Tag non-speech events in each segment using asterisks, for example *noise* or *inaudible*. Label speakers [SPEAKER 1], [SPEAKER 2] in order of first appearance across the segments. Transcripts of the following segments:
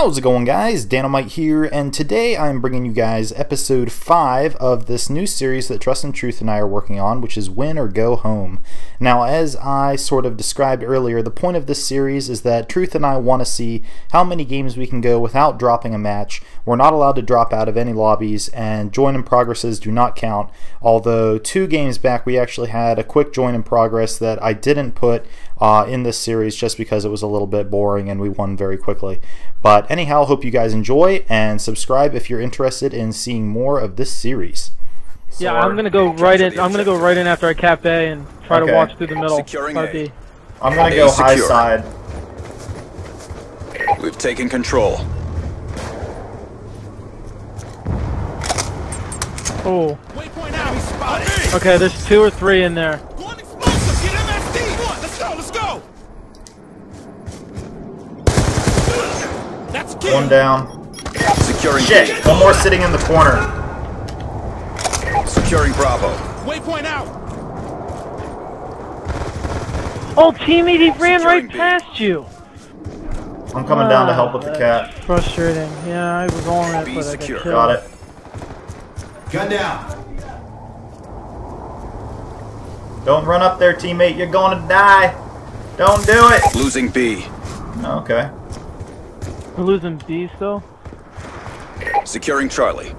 [SPEAKER 1] How's it going guys? Danomight here and today I'm bringing you guys episode 5 of this new series that Trust and Truth and I are working on which is Win or Go Home. Now as I sort of described earlier the point of this series is that Truth and I want to see how many games we can go without dropping a match. We're not allowed to drop out of any lobbies and join in progresses do not count although two games back we actually had a quick join in progress that I didn't put uh, in this series just because it was a little bit boring and we won very quickly. But anyhow, hope you guys enjoy and subscribe if you're interested in seeing more of this series.
[SPEAKER 2] Yeah, I'm gonna go right in. I'm gonna go right in after I cap A and try
[SPEAKER 1] Okay.
[SPEAKER 2] to watch through the middle.
[SPEAKER 3] Securing
[SPEAKER 2] Try
[SPEAKER 3] A.
[SPEAKER 2] B.
[SPEAKER 1] I'm gonna
[SPEAKER 3] A
[SPEAKER 1] go high side.
[SPEAKER 3] We've taken control.
[SPEAKER 2] Oh,
[SPEAKER 4] Waypoint out. Enemy spotted.
[SPEAKER 2] okay. There's two or three in there.
[SPEAKER 4] That's kill.
[SPEAKER 1] One down.
[SPEAKER 3] Securing
[SPEAKER 1] Shit! One more sitting in the corner.
[SPEAKER 3] B. Securing Bravo.
[SPEAKER 4] Waypoint out.
[SPEAKER 2] Oh, teammate, he ran right
[SPEAKER 3] B.
[SPEAKER 2] past you.
[SPEAKER 1] I'm coming down to
[SPEAKER 2] Ah,
[SPEAKER 1] help with the cat.
[SPEAKER 2] Frustrating. Yeah, I was on it,
[SPEAKER 3] B
[SPEAKER 2] but I got
[SPEAKER 3] secure.
[SPEAKER 1] Got it.
[SPEAKER 5] Gun down.
[SPEAKER 1] Don't run up there, teammate. You're going to die. Don't do it.
[SPEAKER 3] Losing B.
[SPEAKER 1] Okay.
[SPEAKER 2] We're losing B still.
[SPEAKER 3] Securing Charlie.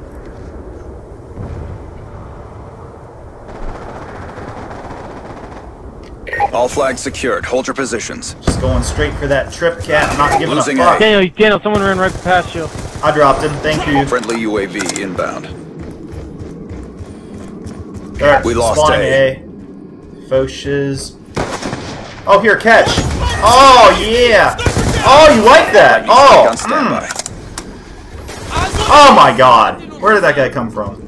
[SPEAKER 3] All flags secured. Hold your positions.
[SPEAKER 1] Just going straight for that trip cat. I'm not giving
[SPEAKER 3] Losing
[SPEAKER 1] a fuck.
[SPEAKER 3] A.
[SPEAKER 2] Daniel, Daniel, someone ran right past you.
[SPEAKER 1] I dropped him. Thank you.
[SPEAKER 3] Friendly UAV inbound.
[SPEAKER 1] Alright,
[SPEAKER 3] We lost A.
[SPEAKER 1] A. Foshes. Oh, here, catch. Oh, yeah. Oh, you like that? Oh, mm. oh my god. Where did that guy come from?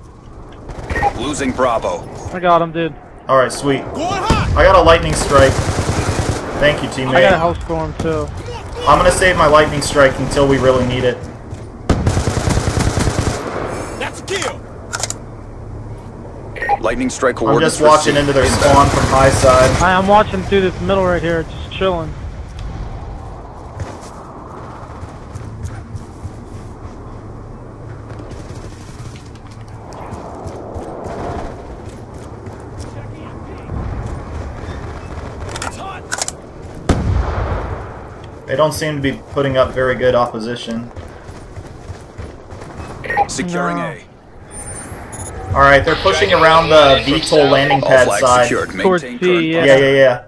[SPEAKER 3] Losing Bravo.
[SPEAKER 2] I got him, dude.
[SPEAKER 1] Alright, sweet. I got a lightning strike. Thank you, teammate.
[SPEAKER 2] I got a
[SPEAKER 1] teammate.
[SPEAKER 2] Hellstorm too.
[SPEAKER 1] I'm gonna save my lightning strike until we really need it.
[SPEAKER 4] That's a kill.
[SPEAKER 3] Lightning strike
[SPEAKER 1] I'm just watching into their spawn from high side.
[SPEAKER 2] I, I'm watching through this middle right here, just chilling.
[SPEAKER 1] They don't seem to be putting up very good opposition.
[SPEAKER 3] Securing
[SPEAKER 2] No.
[SPEAKER 3] A.
[SPEAKER 1] Alright, they're pushing around the VTOL landing pad side.
[SPEAKER 3] secured.
[SPEAKER 2] Towards
[SPEAKER 3] Maintain
[SPEAKER 2] C,
[SPEAKER 3] current
[SPEAKER 2] yeah.
[SPEAKER 1] Yeah, yeah,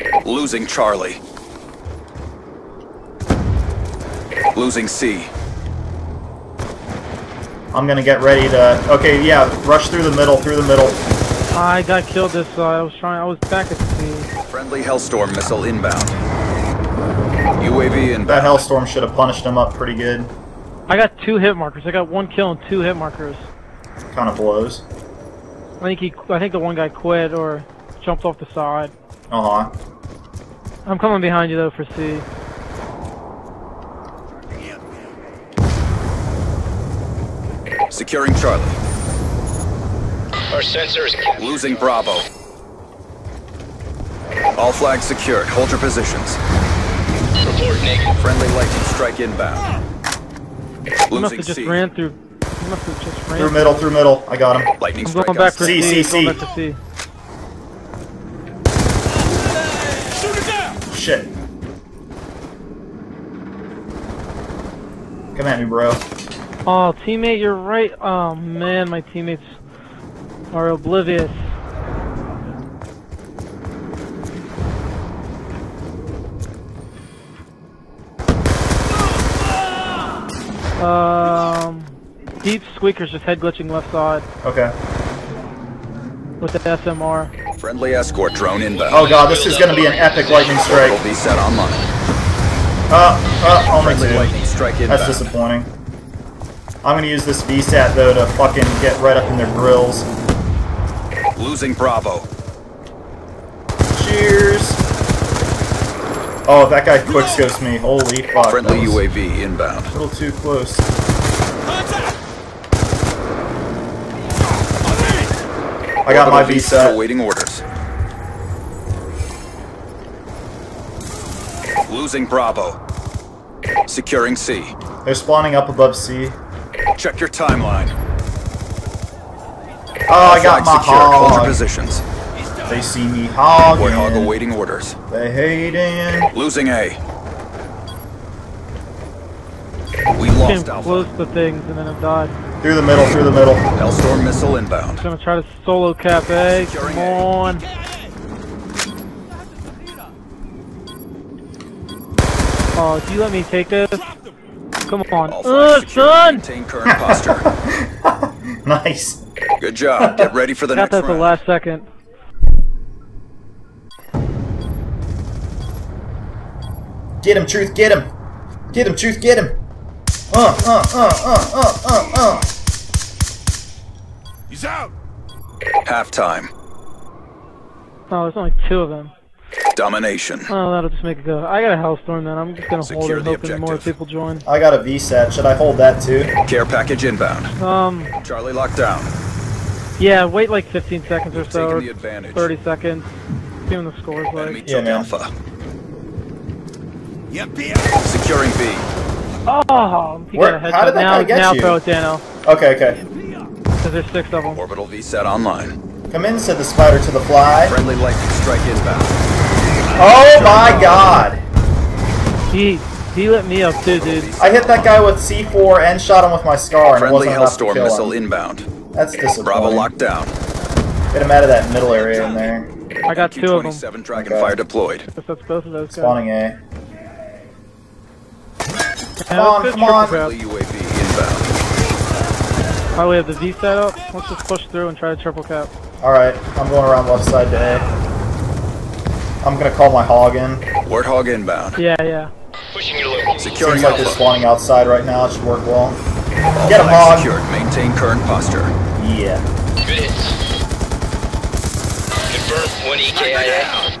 [SPEAKER 1] yeah.
[SPEAKER 3] Losing Charlie. Losing C.
[SPEAKER 1] I'm gonna get ready to. Okay, yeah, rush through the middle, through the middle.
[SPEAKER 2] I got killed this side. I was trying. I was back at C.
[SPEAKER 3] Friendly Hellstorm missile inbound. UAV inbound.
[SPEAKER 1] That Hellstorm should have punished him up pretty good.
[SPEAKER 2] I got two hit markers. I got one kill and two hit markers.
[SPEAKER 1] Kind of blows.
[SPEAKER 2] I think he. I think the one guy quit or jumped off the side.
[SPEAKER 1] Uh huh.
[SPEAKER 2] I'm coming behind you though for C.
[SPEAKER 3] Securing Charlie.
[SPEAKER 6] Our sensors.
[SPEAKER 3] Losing Bravo. All flags secured. Hold your positions.
[SPEAKER 6] Report naked.
[SPEAKER 3] Friendly lightning strike inbound.
[SPEAKER 2] He must
[SPEAKER 3] Losing
[SPEAKER 2] have just
[SPEAKER 3] C.
[SPEAKER 2] ran through. He must have just ran.
[SPEAKER 1] Through middle, through middle. I got him.
[SPEAKER 3] Lightning
[SPEAKER 2] I'm
[SPEAKER 3] strike
[SPEAKER 2] going back for
[SPEAKER 1] C,
[SPEAKER 2] C.
[SPEAKER 1] C,
[SPEAKER 2] Going
[SPEAKER 1] C.
[SPEAKER 2] back to C.
[SPEAKER 4] Shoot it down.
[SPEAKER 1] Shit. Come at me, bro.
[SPEAKER 2] Oh, teammate, you're right. Oh man, my teammates are oblivious. Um, deep squeakers just head glitching left side
[SPEAKER 1] Okay.
[SPEAKER 2] with the SMR.
[SPEAKER 3] Friendly escort drone inbound.
[SPEAKER 1] Oh god, this is gonna be an epic lightning strike.
[SPEAKER 3] Will be set online.
[SPEAKER 1] Uh, uh, only
[SPEAKER 3] Friendly
[SPEAKER 1] two.
[SPEAKER 3] lightning strike
[SPEAKER 1] That's disappointing. I'm gonna use this VSAT though to fucking get right up in their grills.
[SPEAKER 3] Losing Bravo.
[SPEAKER 1] Cheers. Oh, that guy quick quickscopes me. Holy fuck.
[SPEAKER 3] Friendly UAV inbound.
[SPEAKER 1] A little too close. I got my
[SPEAKER 3] visa. VSAT
[SPEAKER 1] VSAT.
[SPEAKER 3] awaiting orders. Losing Bravo. Securing C.
[SPEAKER 1] They're spawning up above C.
[SPEAKER 3] Check your timeline.
[SPEAKER 1] Oh, I got
[SPEAKER 3] Flag
[SPEAKER 1] my
[SPEAKER 3] secure. Hold your
[SPEAKER 1] hog.
[SPEAKER 3] positions.
[SPEAKER 1] They see me hogging.
[SPEAKER 3] Warthog awaiting orders.
[SPEAKER 1] They hating.
[SPEAKER 3] Losing A. We
[SPEAKER 2] Came
[SPEAKER 3] lost
[SPEAKER 2] close
[SPEAKER 3] Alpha.
[SPEAKER 2] to things and then it died.
[SPEAKER 1] Through the middle, through the middle.
[SPEAKER 3] Hellstorm missile inbound.
[SPEAKER 2] I'm Gonna try to solo cap A. Come on. Oh, do you let me take this. Come on.
[SPEAKER 3] All
[SPEAKER 2] Uh,
[SPEAKER 3] flags secure.
[SPEAKER 2] son!
[SPEAKER 3] Maintain current posture. *laughs* *laughs*
[SPEAKER 1] Nice.
[SPEAKER 3] Good job. Get ready for the
[SPEAKER 2] Got
[SPEAKER 3] next
[SPEAKER 2] that at the last second.
[SPEAKER 1] Get him, truth, get him. Get him, truth, get him. Uh, uh, uh, uh, uh, uh, uh.
[SPEAKER 4] He's out.
[SPEAKER 3] Halftime.
[SPEAKER 2] Oh, there's only two of them.
[SPEAKER 3] Domination.
[SPEAKER 2] Oh, that'll just make it go. I got a Hellstorm then. I'm just gonna hold it,
[SPEAKER 3] the
[SPEAKER 2] hoping more people join.
[SPEAKER 1] I got a VSAT. Should I hold that too?
[SPEAKER 3] Care package inbound.
[SPEAKER 2] Um,
[SPEAKER 3] Charlie locked down.
[SPEAKER 2] yeah, wait like 15 seconds or so,
[SPEAKER 3] Taking
[SPEAKER 2] or
[SPEAKER 3] the advantage.
[SPEAKER 2] 30 seconds. See when the score's
[SPEAKER 3] Enemy
[SPEAKER 2] like.
[SPEAKER 1] Yeah, man.
[SPEAKER 3] Alpha.
[SPEAKER 4] Yep,
[SPEAKER 3] Securing B.
[SPEAKER 2] Oh, he
[SPEAKER 1] Where-
[SPEAKER 2] got a headshot.
[SPEAKER 1] how did that
[SPEAKER 2] now,
[SPEAKER 1] guy get
[SPEAKER 2] now
[SPEAKER 1] you?
[SPEAKER 2] throw it, Dano,
[SPEAKER 1] Okay, okay.
[SPEAKER 2] because there's six of them.
[SPEAKER 3] Orbital VSAT online.
[SPEAKER 1] Come in, said the spider to the fly.
[SPEAKER 3] Friendly lightning strike inbound.
[SPEAKER 1] Oh my god.
[SPEAKER 2] He he lit me up too, dude.
[SPEAKER 1] I hit that guy with C4 and shot him with my scar and it
[SPEAKER 3] Friendly
[SPEAKER 1] wasn't enough to
[SPEAKER 3] Hellstorm
[SPEAKER 1] kill
[SPEAKER 3] missile
[SPEAKER 1] him.
[SPEAKER 3] inbound.
[SPEAKER 1] That's disappointing.
[SPEAKER 3] Bravo locked down.
[SPEAKER 1] Get him out of that middle area in there.
[SPEAKER 2] I got two of them.
[SPEAKER 3] Q-27 Dragonfire deployed.
[SPEAKER 2] That's both of those guys.
[SPEAKER 1] Spawning A.
[SPEAKER 2] Yeah,
[SPEAKER 1] on, come on.
[SPEAKER 2] triple
[SPEAKER 3] Friendly
[SPEAKER 2] cap.
[SPEAKER 3] UAV inbound.
[SPEAKER 2] Oh, Probably have the V set up. Let's just push through and try to triple cap.
[SPEAKER 1] Alright, I'm going around left side to A. I'm gonna call my hog in.
[SPEAKER 3] Warthog inbound.
[SPEAKER 2] Yeah, yeah.
[SPEAKER 6] Pushing your location.
[SPEAKER 3] Securing
[SPEAKER 1] Seems like they're spawning outside right now. It should work well.
[SPEAKER 3] All
[SPEAKER 1] Get him,
[SPEAKER 3] flags
[SPEAKER 1] hog.
[SPEAKER 3] secured. Maintain current posture.
[SPEAKER 1] Yeah.
[SPEAKER 6] Good hits. Confirm 1 EKIA.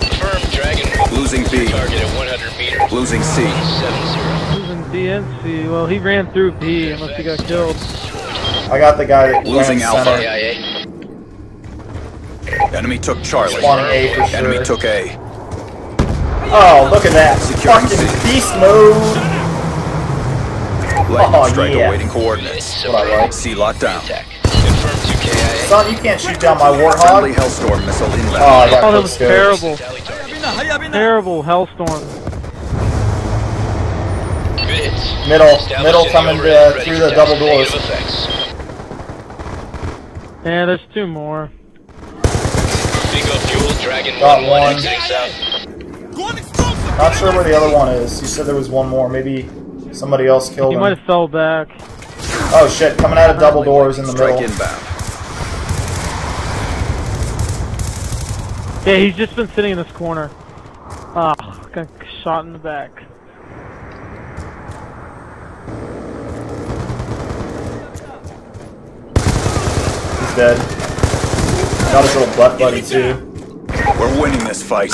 [SPEAKER 6] Confirm Dragon.
[SPEAKER 3] Losing B.
[SPEAKER 6] Target at 100 meters.
[SPEAKER 3] Losing C.
[SPEAKER 6] 70.
[SPEAKER 2] Losing DNC. Well, he ran through B unless he got killed.
[SPEAKER 1] I got the guy that
[SPEAKER 3] Losing
[SPEAKER 1] ran
[SPEAKER 3] Alpha.
[SPEAKER 1] center.
[SPEAKER 6] KIA.
[SPEAKER 3] Enemy took Charlie.
[SPEAKER 1] A for sure.
[SPEAKER 3] Enemy took A.
[SPEAKER 1] Oh, look at that.
[SPEAKER 3] Securing
[SPEAKER 1] Fucking
[SPEAKER 3] C.
[SPEAKER 1] beast mode.
[SPEAKER 3] Lightning
[SPEAKER 1] Oh,
[SPEAKER 3] strike
[SPEAKER 1] yeah.
[SPEAKER 3] awaiting coordinates.
[SPEAKER 1] What I like.
[SPEAKER 3] C locked down.
[SPEAKER 6] attack. Confirm 2 KIA.
[SPEAKER 1] Son, you can't shoot down my
[SPEAKER 3] Friendly
[SPEAKER 1] warthog.
[SPEAKER 3] Hellstorm missile
[SPEAKER 1] Oh, I
[SPEAKER 3] inbound.
[SPEAKER 1] got
[SPEAKER 2] Oh, that was
[SPEAKER 1] scopes.
[SPEAKER 2] terrible. Terrible Hellstorm.
[SPEAKER 1] Middle, middle coming
[SPEAKER 6] overhead,
[SPEAKER 1] uh, through the double doors.
[SPEAKER 2] Yeah, there's two more.
[SPEAKER 6] Bingo fuel. Dragon
[SPEAKER 1] Got
[SPEAKER 6] 1 1 exiting south.
[SPEAKER 1] Not sure where the other one is. You said there was one more. Maybe somebody else killed
[SPEAKER 2] He
[SPEAKER 1] him.
[SPEAKER 2] He might have fell back.
[SPEAKER 1] Oh shit, coming out of double doors in the
[SPEAKER 3] Strike
[SPEAKER 1] middle.
[SPEAKER 3] inbound.
[SPEAKER 2] Yeah, he's just been sitting in this corner. Ah, got shot in the back.
[SPEAKER 1] He's dead. Got his little butt buddy too.
[SPEAKER 3] We're winning this fight.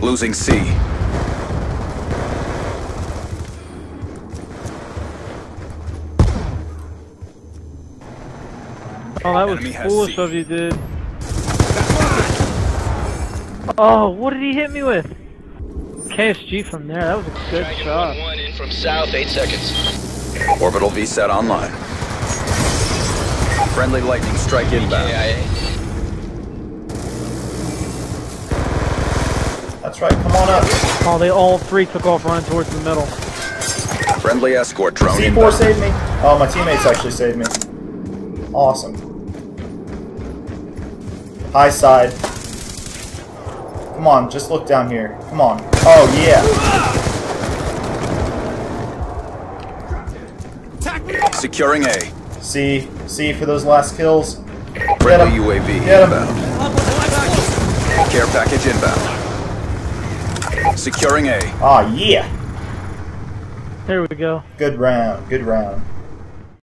[SPEAKER 3] Losing C.
[SPEAKER 2] Oh, that was
[SPEAKER 3] Enemy has
[SPEAKER 2] foolish
[SPEAKER 3] C.
[SPEAKER 2] of you, dude. Oh, what did he hit me with? KSG from there. That was a good
[SPEAKER 6] Dragon
[SPEAKER 2] shot.
[SPEAKER 6] 1 1 in from south. 8 seconds.
[SPEAKER 3] Orbital VSAT online. Friendly lightning strike inbound.
[SPEAKER 6] KIA.
[SPEAKER 1] That's right, come on up.
[SPEAKER 2] Oh, they all three took off running towards the middle.
[SPEAKER 3] Friendly escort drone
[SPEAKER 1] C4
[SPEAKER 3] inbound.
[SPEAKER 1] saved me. Oh, my teammates actually saved me. Awesome. High side. Come on, just look down here. Come on. Oh, yeah.
[SPEAKER 3] Securing A.
[SPEAKER 1] C. C for those last kills.
[SPEAKER 3] Friendly
[SPEAKER 1] him.
[SPEAKER 3] UAV
[SPEAKER 1] Get him.
[SPEAKER 3] inbound. Care package inbound. Securing A.
[SPEAKER 1] Ah, yeah.
[SPEAKER 2] There we go.
[SPEAKER 1] Good round. Good round.